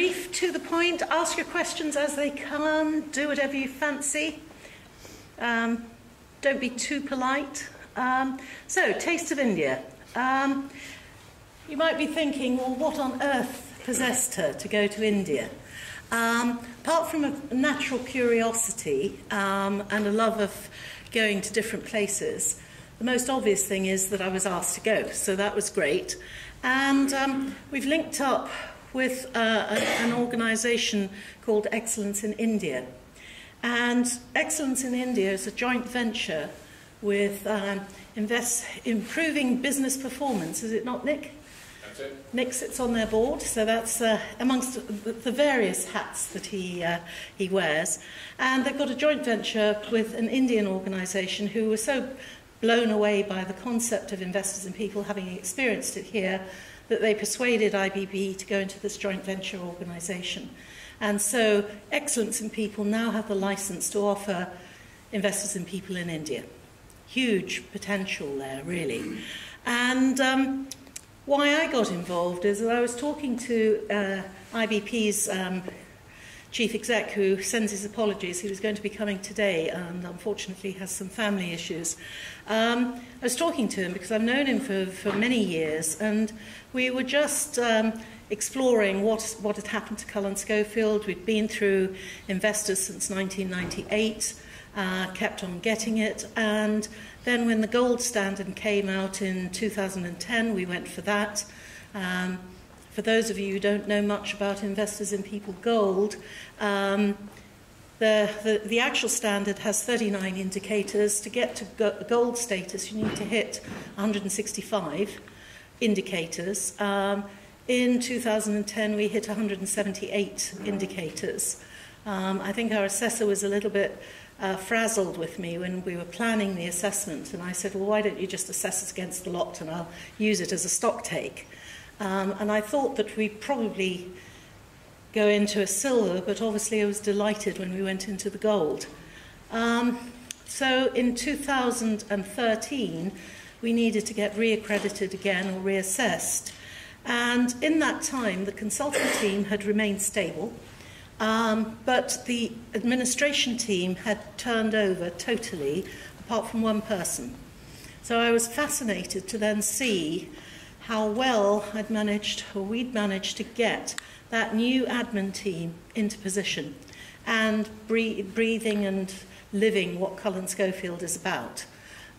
brief, to the point. Ask your questions as they come. Do whatever you fancy. Um, don't be too polite. Um, so, Taste of India. Um, you might be thinking, well, what on earth possessed her to go to India? Um, apart from a natural curiosity um, and a love of going to different places, the most obvious thing is that I was asked to go, so that was great. And um, we've linked up with uh, an organisation called Excellence in India. And Excellence in India is a joint venture with um, invest, improving business performance, is it not, Nick? That's it. Nick sits on their board, so that's uh, amongst the, the various hats that he, uh, he wears. And they've got a joint venture with an Indian organisation who were so blown away by the concept of investors and people having experienced it here that they persuaded IBP to go into this joint venture organisation. And so Excellence in People now have the license to offer investors in people in India. Huge potential there, really. And um, why I got involved is that I was talking to uh, IBP's um, chief exec who sends his apologies. He was going to be coming today and unfortunately has some family issues. Um, I was talking to him because I've known him for, for many years and we were just um, exploring what, what had happened to Cullen Scholefield. We'd been through investors since 1998, uh, kept on getting it and then when the gold standard came out in 2010, we went for that. Um, for those of you who don't know much about investors in people gold, um, the, the, the actual standard has 39 indicators. To get to gold status, you need to hit 165 indicators. Um, in 2010, we hit 178 indicators. Um, I think our assessor was a little bit uh, frazzled with me when we were planning the assessment, and I said, well, why don't you just assess us against the lot and I'll use it as a stock take. Um, and I thought that we'd probably go into a silver, but obviously I was delighted when we went into the gold. Um, so in 2013, we needed to get reaccredited again or reassessed. And in that time, the consulting team had remained stable, um, but the administration team had turned over totally, apart from one person. So I was fascinated to then see how well I'd managed, or we'd managed to get that new admin team into position and breathing and living what Cullen Scholefield is about.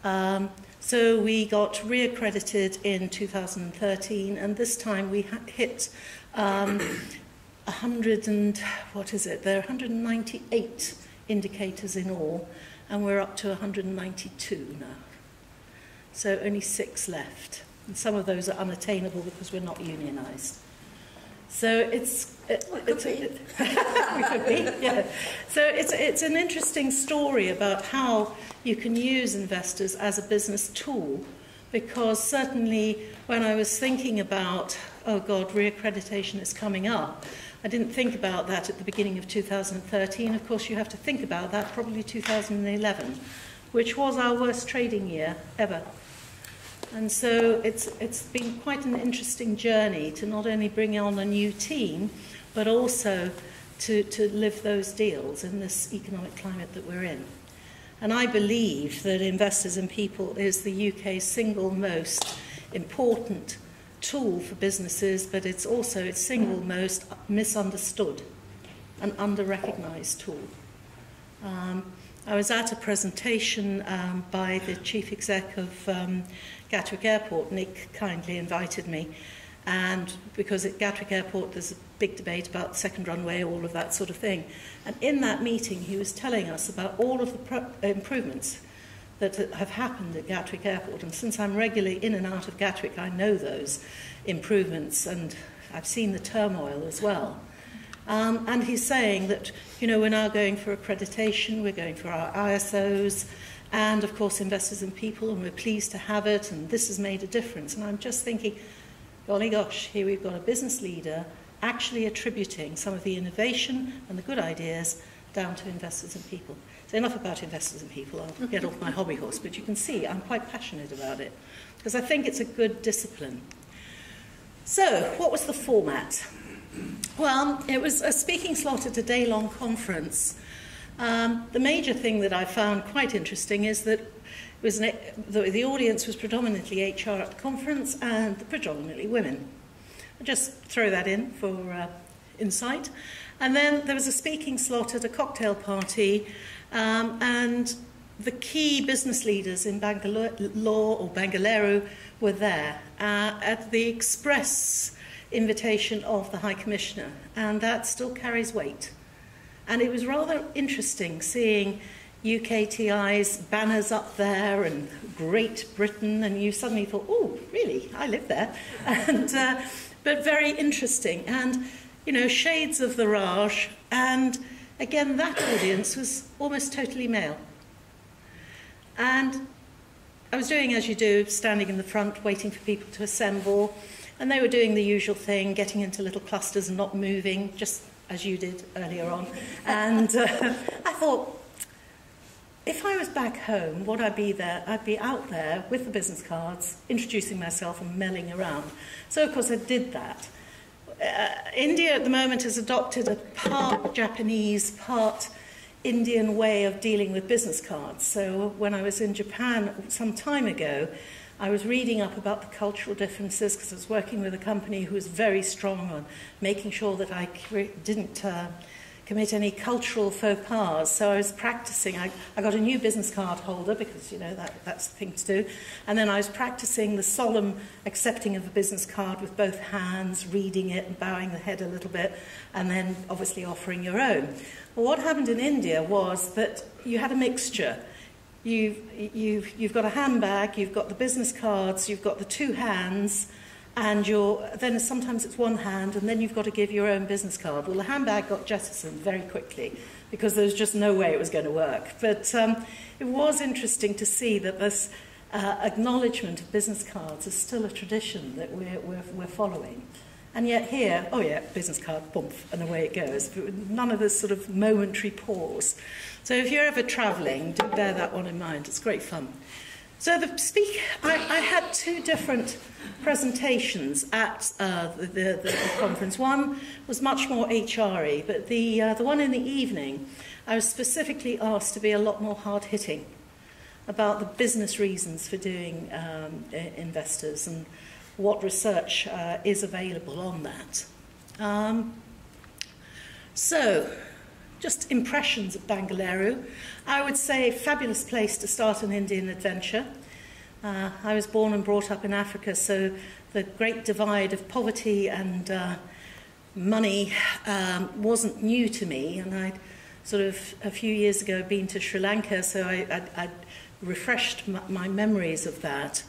Um, So we got reaccredited in 2013, and this time we hit um, 100 and what is it? There are 198 indicators in all, and we're up to 192 now. So only six left, and some of those are unattainable because we're not unionised. So it's it, well, it it's be. we could be, yeah. So it's it's an interesting story about how you can use investors as a business tool, because certainly when I was thinking about oh God, reaccreditation is coming up, I didn't think about that at the beginning of 2013. Of course, you have to think about that probably 2011, which was our worst trading year ever. And so it's, it's been quite an interesting journey to not only bring on a new team, but also to, to live those deals in this economic climate that we're in. And I believe that Investors and People is the UK's single most important tool for businesses, but it's also its single most misunderstood and under-recognized tool. Um, I was at a presentation um, by the chief exec of um, Gatwick Airport. Nick kindly invited me. And because at Gatwick Airport there's a big debate about the second runway, all of that sort of thing. And in that meeting, he was telling us about all of the improvements that have happened at Gatwick Airport. And since I'm regularly in and out of Gatwick, I know those improvements and I've seen the turmoil as well. Um, and he's saying that, you know, we're now going for accreditation, we're going for our ISOs, and of course investors and people, and we're pleased to have it, and this has made a difference. And I'm just thinking, golly gosh, here we've got a business leader actually attributing some of the innovation and the good ideas down to investors and people. So enough about investors and people, I'll get off my hobby horse, but you can see I'm quite passionate about it, because I think it's a good discipline. So, what was the format? Well, it was a speaking slot at a day long conference. Um, the major thing that I found quite interesting is that was an, the, the audience was predominantly HR at the conference and predominantly women. Just throw that in for uh, insight. And then there was a speaking slot at a cocktail party, um, and the key business leaders in Bangalore or Bangalore were there uh, at the express invitation of the High Commissioner, and that still carries weight. And it was rather interesting seeing UKTI's banners up there and Great Britain, and you suddenly thought, oh, really? I live there. and, uh, but very interesting. And, you know, shades of the Raj. And again, that audience was almost totally male. And I was doing as you do, standing in the front, waiting for people to assemble. And they were doing the usual thing, getting into little clusters and not moving, just as you did earlier on. And uh, I thought, if I was back home, would I be there? I'd be out there with the business cards, introducing myself and milling around. So, of course, I did that. Uh, India at the moment has adopted a part Japanese, part Indian way of dealing with business cards. So, when I was in Japan some time ago, I was reading up about the cultural differences because I was working with a company who was very strong on making sure that I didn't. Uh, commit any cultural faux pas. So I was practicing. I, I got a new business card holder because, you know, that, that's the thing to do. And then I was practicing the solemn accepting of a business card with both hands, reading it and bowing the head a little bit, and then obviously offering your own. Well, what happened in India was that you had a mixture. You've, you've, you've got a handbag, you've got the business cards, you've got the two hands, and you're, then sometimes it's one hand, and then you've got to give your own business card. Well, the handbag got jettisoned very quickly because there was just no way it was going to work. But um, it was interesting to see that this uh, acknowledgement of business cards is still a tradition that we're, we're, we're following. And yet here, oh yeah, business card, bump, and away it goes. But none of this sort of momentary pause. So if you're ever travelling, do bear that one in mind. It's great fun. So the speak, I, I had two different presentations at uh, the, the, the conference. One was much more HRE, but the, uh, the one in the evening, I was specifically asked to be a lot more hard hitting about the business reasons for doing um, investors and what research uh, is available on that. Um, so, just impressions of Bangalore. I would say a fabulous place to start an Indian adventure. Uh, I was born and brought up in Africa, so the great divide of poverty and uh, money um, wasn't new to me. And I'd sort of a few years ago been to Sri Lanka, so I, I, I refreshed my, my memories of that.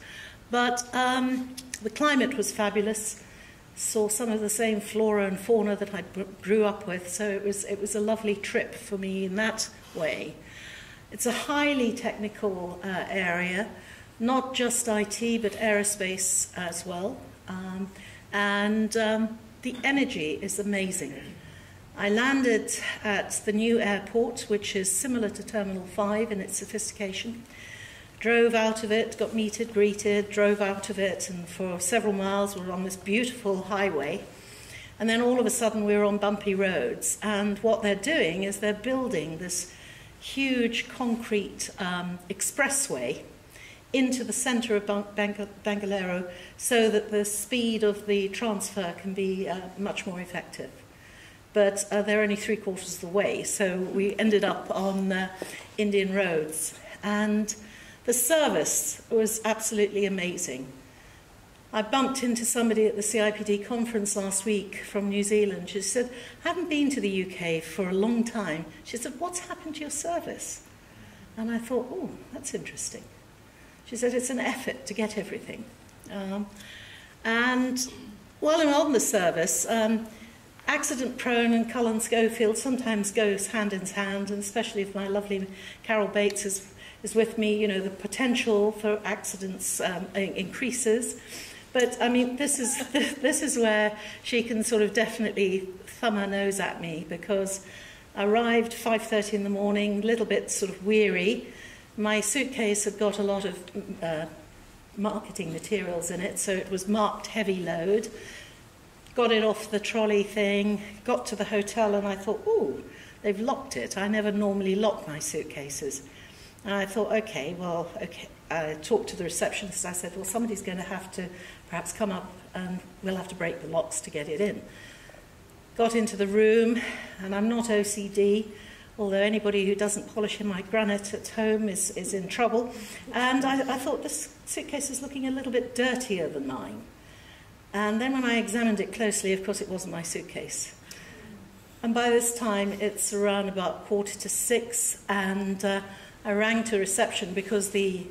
But um, the climate was fabulous saw some of the same flora and fauna that I grew up with, so it was, it was a lovely trip for me in that way. It's a highly technical uh, area, not just IT, but aerospace as well. Um, and um, the energy is amazing. I landed at the new airport, which is similar to Terminal 5 in its sophistication drove out of it, got meted, greeted, drove out of it, and for several miles we were on this beautiful highway. And then all of a sudden we were on bumpy roads. And what they're doing is they're building this huge concrete um, expressway into the center of Bang- Bangalore so that the speed of the transfer can be uh, much more effective. But uh, they're only three quarters of the way, so we ended up on uh, Indian roads. And the service was absolutely amazing. I bumped into somebody at the CIPD conference last week from New Zealand. She said, I haven't been to the UK for a long time. She said, What's happened to your service? And I thought, Oh, that's interesting. She said, It's an effort to get everything. Um, and while I'm on the service, um, accident prone and Cullen Scholefield sometimes goes hand in hand, and especially if my lovely Carol Bates is is with me, you know, the potential for accidents um, increases. But I mean, this is this is where she can sort of definitely thumb her nose at me because I arrived 5:30 in the morning, a little bit sort of weary. My suitcase had got a lot of uh, marketing materials in it, so it was marked heavy load. got it off the trolley thing, got to the hotel, and I thought, oh, they've locked it. I never normally lock my suitcases. And I thought, okay, well, okay. I talked to the receptionist. I said, well, somebody's going to have to perhaps come up and we'll have to break the locks to get it in. Got into the room, and I'm not OCD, although anybody who doesn't polish in my granite at home is, is in trouble. And I, I thought this suitcase is looking a little bit dirtier than mine. And then when I examined it closely, of course, it wasn't my suitcase. And by this time, it's around about quarter to six, and uh, I rang to reception because the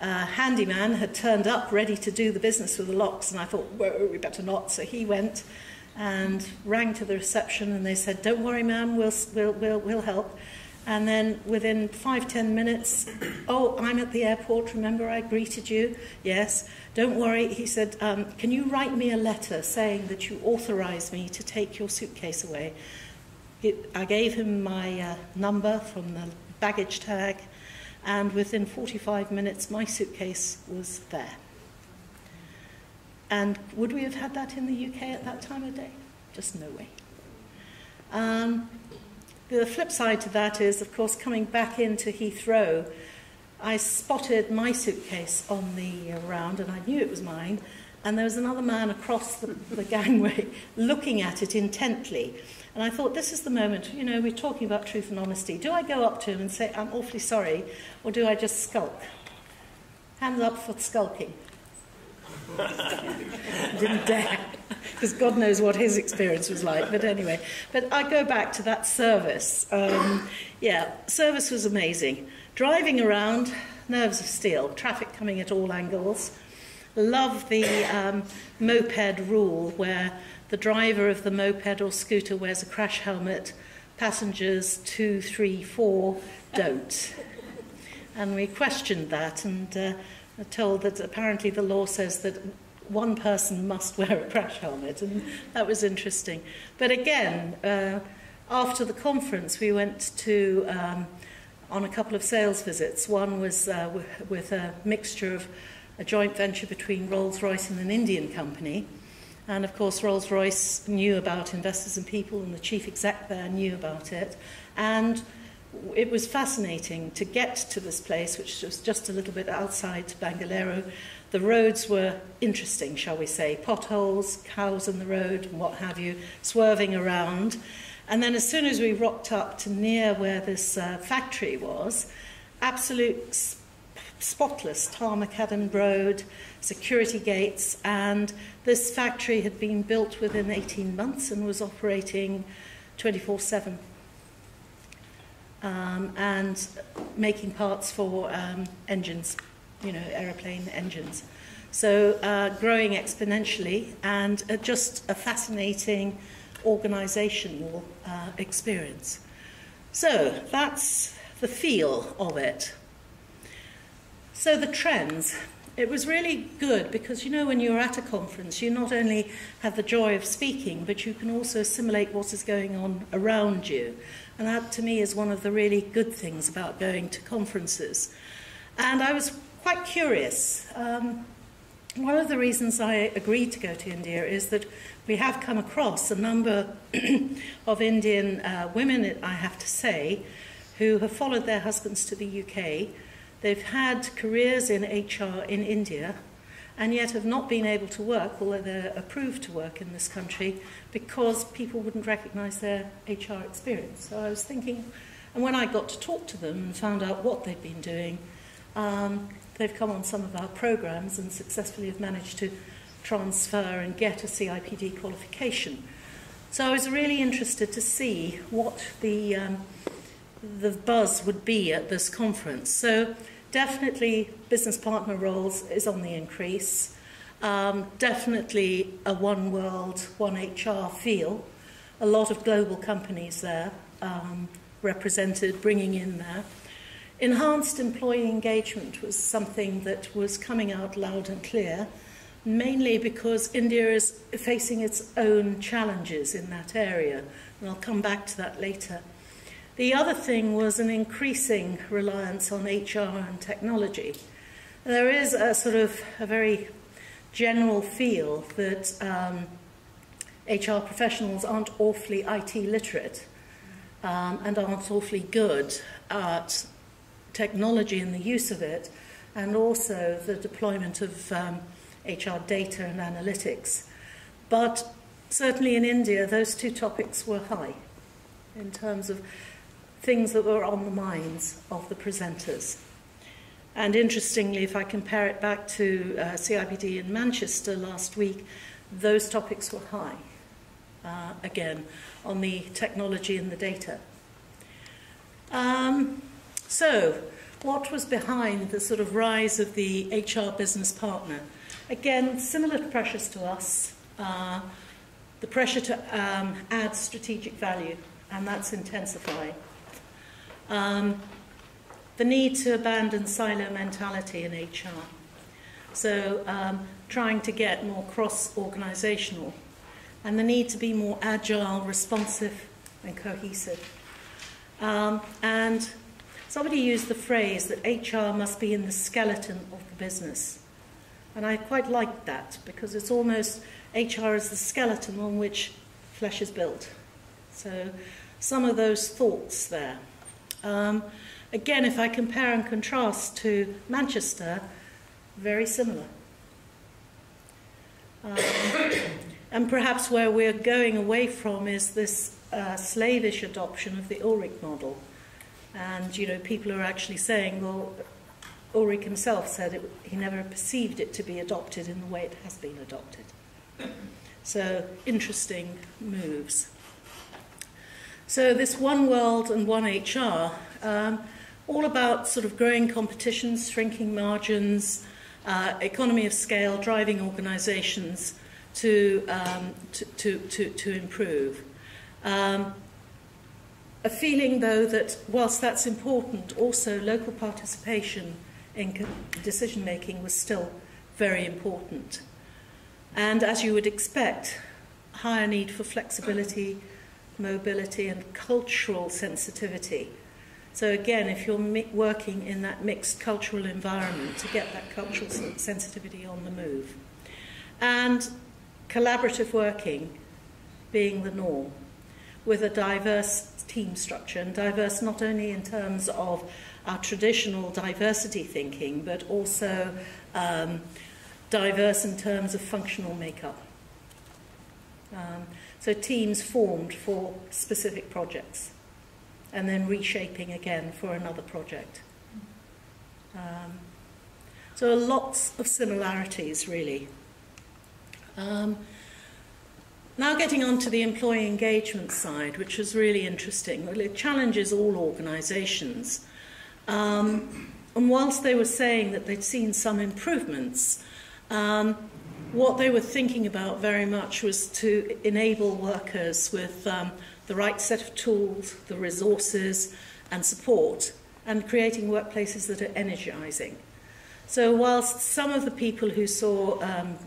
uh, handyman had turned up ready to do the business with the locks, and I thought, whoa, we better not. So he went and rang to the reception, and they said, don't worry, ma'am, we'll, we'll, we'll, we'll help. And then within five, ten minutes, oh, I'm at the airport. Remember, I greeted you? Yes. Don't worry. He said, um, Can you write me a letter saying that you authorize me to take your suitcase away? It, I gave him my uh, number from the baggage tag, and within 45 minutes, my suitcase was there. And would we have had that in the UK at that time of day? Just no way. Um, the flip side to that is, of course, coming back into Heathrow, I spotted my suitcase on the round and I knew it was mine. And there was another man across the, the gangway looking at it intently. And I thought, this is the moment, you know, we're talking about truth and honesty. Do I go up to him and say, I'm awfully sorry, or do I just skulk? Hands up for skulking. Didn't dare, because God knows what his experience was like. But anyway, but I go back to that service. Um, yeah, service was amazing. Driving around, nerves of steel, traffic coming at all angles. Love the um, moped rule where The driver of the moped or scooter wears a crash helmet. Passengers two, three, four don't. and we questioned that and uh, told that apparently the law says that one person must wear a crash helmet, and that was interesting. But again, uh, after the conference, we went to um, on a couple of sales visits. One was uh, with a mixture of a joint venture between Rolls Royce and an Indian company. And of course, Rolls Royce knew about investors and people, and the chief exec there knew about it. And it was fascinating to get to this place, which was just a little bit outside Bangalore. The roads were interesting, shall we say potholes, cows in the road, and what have you, swerving around. And then, as soon as we rocked up to near where this uh, factory was, absolute spotless tar macadam road, security gates, and this factory had been built within 18 months and was operating 24 7 um, and making parts for um, engines, you know, aeroplane engines. So uh, growing exponentially and uh, just a fascinating organizational uh, experience. So that's the feel of it. So the trends. It was really good because, you know, when you're at a conference, you not only have the joy of speaking, but you can also assimilate what is going on around you. And that, to me, is one of the really good things about going to conferences. And I was quite curious. Um, one of the reasons I agreed to go to India is that we have come across a number of Indian uh, women, I have to say, who have followed their husbands to the UK. They've had careers in HR in India and yet have not been able to work, although they're approved to work in this country, because people wouldn't recognize their HR experience. So I was thinking, and when I got to talk to them and found out what they'd been doing, um, they've come on some of our programs and successfully have managed to transfer and get a CIPD qualification. So I was really interested to see what the, um, the buzz would be at this conference. So definitely business partner roles is on the increase. Um, definitely a one world, one HR feel. A lot of global companies there um, represented, bringing in there. Enhanced employee engagement was something that was coming out loud and clear, mainly because India is facing its own challenges in that area. And I'll come back to that later. The other thing was an increasing reliance on HR and technology. There is a sort of a very general feel that um, HR professionals aren't awfully IT literate um, and aren't awfully good at technology and the use of it, and also the deployment of um, HR data and analytics. But certainly in India, those two topics were high in terms of things that were on the minds of the presenters. And interestingly, if I compare it back to uh, CIPD in Manchester last week, those topics were high, uh, again, on the technology and the data. Um, so, what was behind the sort of rise of the HR business partner? Again, similar pressures to us, uh, the pressure to um, add strategic value, and that's intensifying. Um, the need to abandon silo mentality in HR. So, um, trying to get more cross organisational, and the need to be more agile, responsive, and cohesive. Um, and somebody used the phrase that HR must be in the skeleton of the business. And I quite like that because it's almost HR is the skeleton on which flesh is built. So, some of those thoughts there. Um, again, if I compare and contrast to Manchester, very similar. Um, and perhaps where we're going away from is this uh, slavish adoption of the Ulrich model. And, you know, people are actually saying, well, Ulrich himself said it, he never perceived it to be adopted in the way it has been adopted. So, interesting moves. So, this one world and one HR, um, all about sort of growing competitions, shrinking margins, uh, economy of scale, driving organizations to, um, to, to, to, to improve. Um, a feeling, though, that whilst that's important, also local participation in decision making was still very important. And as you would expect, higher need for flexibility, mobility, and cultural sensitivity. So, again, if you're working in that mixed cultural environment, to get that cultural sensitivity on the move. And collaborative working being the norm with a diverse team structure, and diverse not only in terms of our traditional diversity thinking, but also um, diverse in terms of functional makeup. Um, so teams formed for specific projects and then reshaping again for another project. Um, so lots of similarities, really. Um, now getting on to the employee engagement side, which was really interesting. Well, it challenges all organisations. Um, and whilst they were saying that they'd seen some improvements, um, what they were thinking about very much was to enable workers with um, the right set of tools, the resources, and support, and creating workplaces that are energising. So, whilst some of the people who saw um,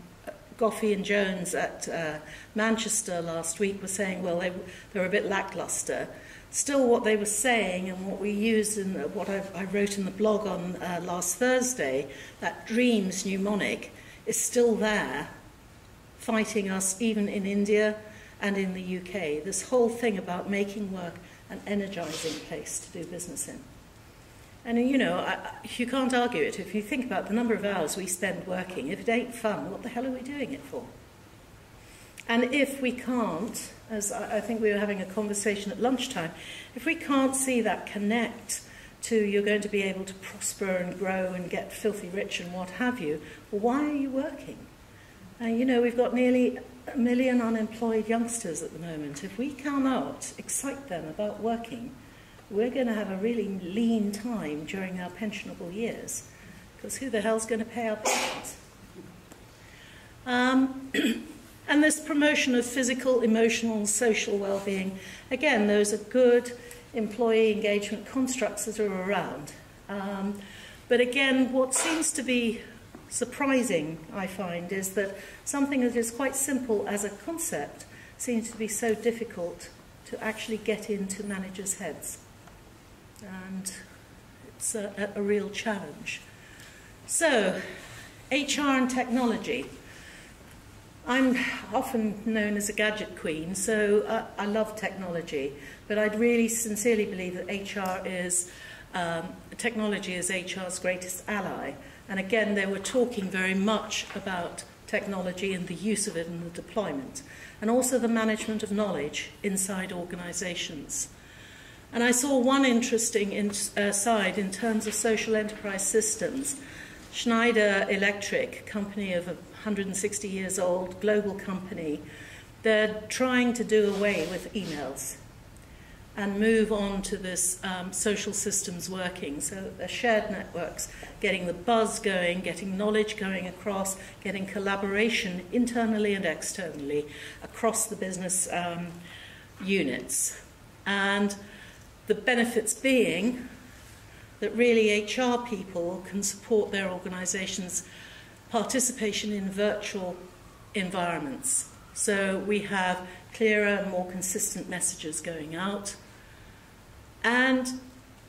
Goffee and Jones at uh, Manchester last week were saying, well, they, they were a bit lackluster. Still, what they were saying and what we used in what I, I wrote in the blog on uh, last Thursday, that dreams mnemonic, is still there, fighting us even in India and in the UK. This whole thing about making work an energizing place to do business in. And you know, I, you can't argue it. If you think about the number of hours we spend working, if it ain't fun, what the hell are we doing it for? And if we can't, as I think we were having a conversation at lunchtime, if we can't see that connect to you're going to be able to prosper and grow and get filthy rich and what have you, why are you working? And you know, we've got nearly a million unemployed youngsters at the moment. If we cannot excite them about working, we're going to have a really lean time during our pensionable years because who the hell's going to pay our pensions? Um, and this promotion of physical, emotional, social well-being, again, those are good employee engagement constructs that are around. Um, but again, what seems to be surprising, I find, is that something that is quite simple as a concept seems to be so difficult to actually get into managers' heads and it's a, a real challenge. So, HR and technology. I'm often known as a gadget queen, so I love technology, but I'd really sincerely believe that HR is, um, technology is HR's greatest ally. And again, they were talking very much about technology and the use of it and the deployment, and also the management of knowledge inside organizations. And I saw one interesting in, uh, side in terms of social enterprise systems. Schneider Electric, company of 160 years old, global company, they're trying to do away with emails and move on to this um, social systems working. So the shared networks, getting the buzz going, getting knowledge going across, getting collaboration internally and externally across the business um, units. And the benefits being that really HR people can support their organizations' participation in virtual environments. So we have clearer and more consistent messages going out. And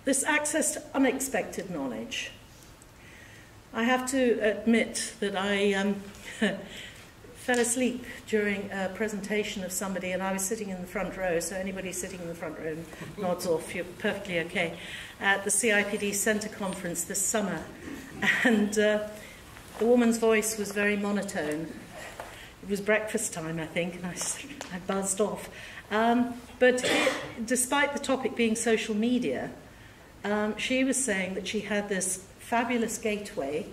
this access to unexpected knowledge. I have to admit that I um, fell asleep during a presentation of somebody, and I was sitting in the front row, so anybody sitting in the front row nods off, you're perfectly okay, at the CIPD Centre Conference this summer. And uh, the woman's voice was very monotone. It was breakfast time, I think, and I, I buzzed off. Um, but it, despite the topic being social media, um, she was saying that she had this fabulous gateway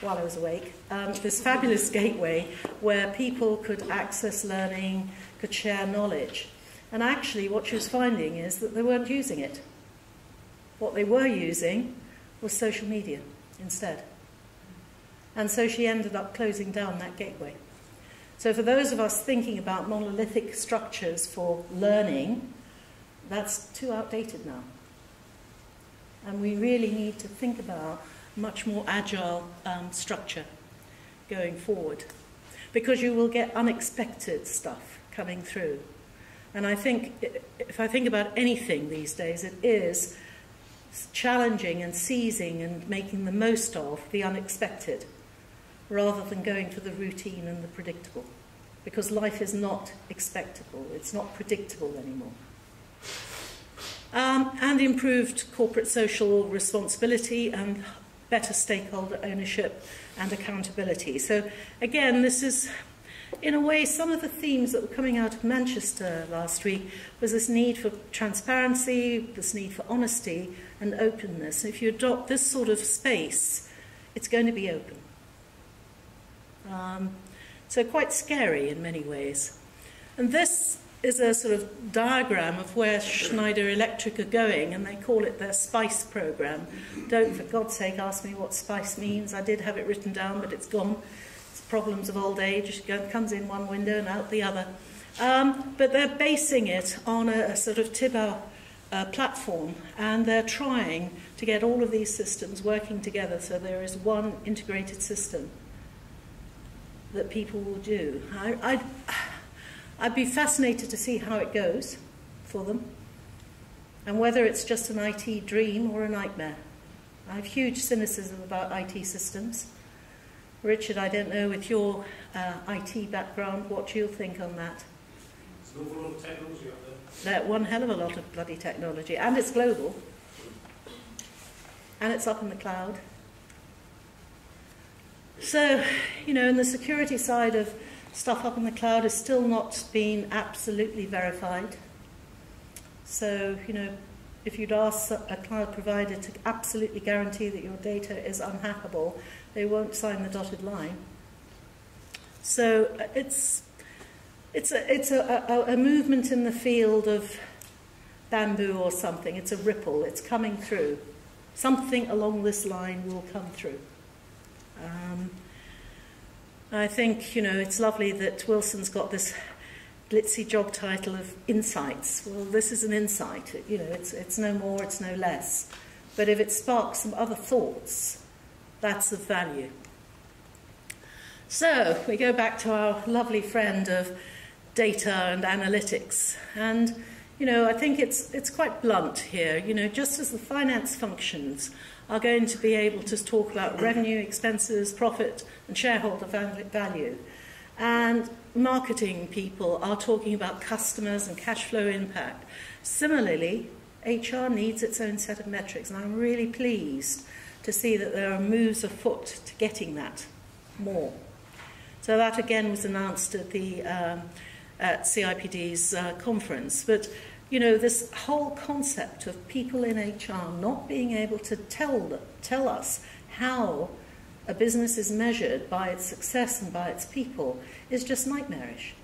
while I was awake, um, this fabulous gateway where people could access learning, could share knowledge. And actually, what she was finding is that they weren't using it. What they were using was social media instead. And so she ended up closing down that gateway. So, for those of us thinking about monolithic structures for learning, that's too outdated now. And we really need to think about much more agile um, structure going forward because you will get unexpected stuff coming through. And I think, if I think about anything these days, it is challenging and seizing and making the most of the unexpected rather than going for the routine and the predictable. Because life is not expectable, it's not predictable anymore. Um, and improved corporate social responsibility and better stakeholder ownership and accountability. So, again, this is, in a way, some of the themes that were coming out of Manchester last week was this need for transparency, this need for honesty and openness. If you adopt this sort of space, it's going to be open. Um, so quite scary in many ways. And this is a sort of diagram of where Schneider Electric are going, and they call it their SPICE program. Don't, for God's sake, ask me what SPICE means. I did have it written down, but it's gone. It's problems of old age. It comes in one window and out the other. Um, but they're basing it on a, a sort of tibbr uh, platform, and they're trying to get all of these systems working together so there is one integrated system that people will do. I, I'd, I'd be fascinated to see how it goes for them and whether it's just an IT dream or a nightmare. I have huge cynicism about IT systems. Richard, I don't know, with your uh, IT background, what you'll think on that. It's an awful lot of technology out there. That one hell of a lot of bloody technology, and it's global, and it's up in the cloud. So, you know, in the security side of stuff up in the cloud is still not being absolutely verified. So, you know, if you'd ask a cloud provider to absolutely guarantee that your data is unhackable, they won't sign the dotted line. So uh, it's, it's, a, it's a, a, a movement in the field of bamboo or something. It's a ripple. It's coming through. Something along this line will come through. Um, I think, you know, it's lovely that Wilson's got this glitzy job title of insights. Well, this is an insight. You know, it's, it's no more, it's no less. But if it sparks some other thoughts, that's of value. So we go back to our lovely friend of data and analytics. And, you know, I think it's, it's quite blunt here. You know, just as the finance functions are going to be able to talk about revenue, expenses, profit, and shareholder value. And marketing people are talking about customers and cash flow impact. Similarly, HR needs its own set of metrics, and I'm really pleased to see that there are moves afoot to getting that more. So that again was announced at the um, at CIPD's uh, conference. But you know, this whole concept of people in HR not being able to tell tell us how a business is measured by its success and by its people is just nightmarish.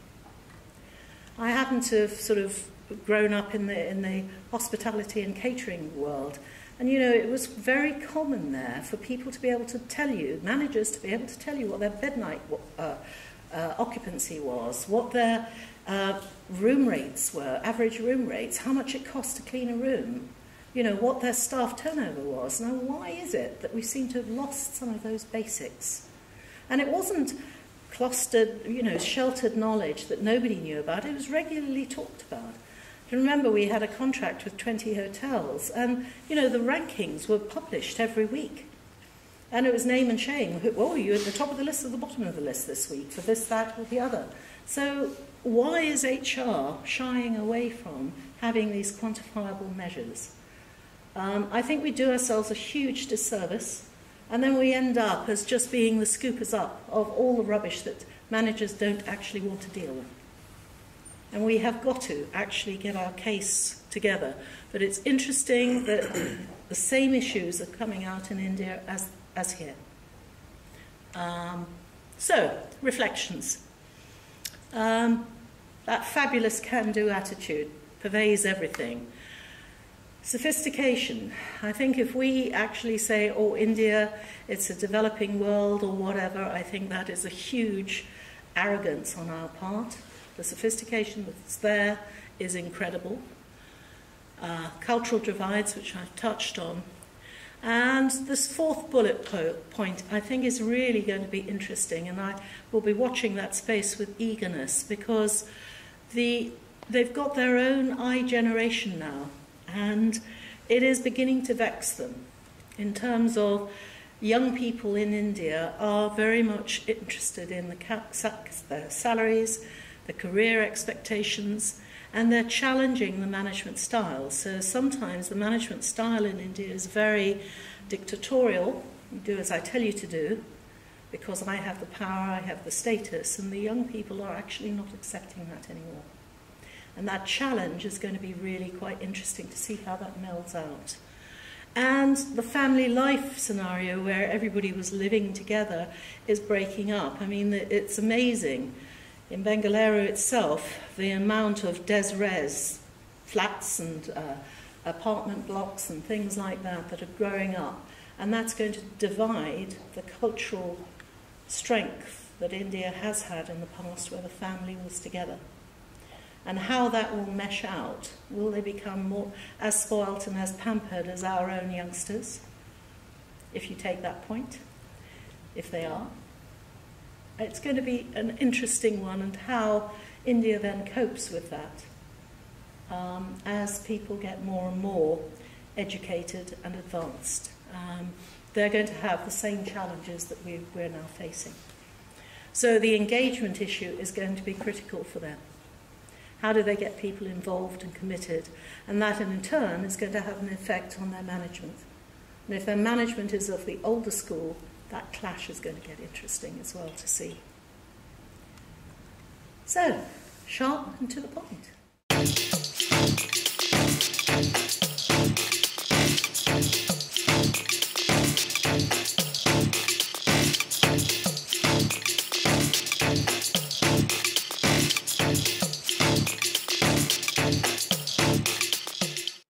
I happen to have sort of grown up in the in the hospitality and catering world. And you know, it was very common there for people to be able to tell you, managers to be able to tell you what their bed night uh, uh, occupancy was, what their uh, room rates were, average room rates, how much it cost to clean a room, you know, what their staff turnover was. Now, why is it that we seem to have lost some of those basics? And it wasn't clustered, you know, sheltered knowledge that nobody knew about. It was regularly talked about. remember, we had a contract with 20 hotels, and, you know, the rankings were published every week. And it was name and shame. Oh, you're at the top of the list or the bottom of the list this week for this, that, or the other. So why is HR shying away from having these quantifiable measures? Um, I think we do ourselves a huge disservice, and then we end up as just being the scoopers up of all the rubbish that managers don't actually want to deal with. And we have got to actually get our case together. But it's interesting that the same issues are coming out in India as, as here. Um, so, reflections. Um, that fabulous can do attitude pervades everything. Sophistication. I think if we actually say, oh, India, it's a developing world or whatever, I think that is a huge arrogance on our part. The sophistication that's there is incredible. Uh, cultural divides, which I've touched on, and this fourth bullet po point, I think, is really going to be interesting, and I will be watching that space with eagerness because the, they've got their own I generation now, and it is beginning to vex them. In terms of young people in India are very much interested in the uh, salaries, the career expectations, and they're challenging the management style. So sometimes the management style in India is very dictatorial, you do as I tell you to do, because I have the power, I have the status, and the young people are actually not accepting that anymore. And that challenge is going to be really quite interesting to see how that melds out. And the family life scenario where everybody was living together is breaking up. I mean, it's amazing in Bengaluru itself, the amount of des flats and uh, apartment blocks and things like that that are growing up, and that's going to divide the cultural strength that India has had in the past where the family was together. And how that will mesh out. Will they become more as spoilt and as pampered as our own youngsters? If you take that point, if they are. It's going to be an interesting one, and how India then copes with that um, as people get more and more educated and advanced. Um, they're going to have the same challenges that we, we're now facing. So the engagement issue is going to be critical for them. How do they get people involved and committed? And that in turn is going to have an effect on their management. And if their management is of the older school, that clash is going to get interesting as well to see. So, sharp and to the point.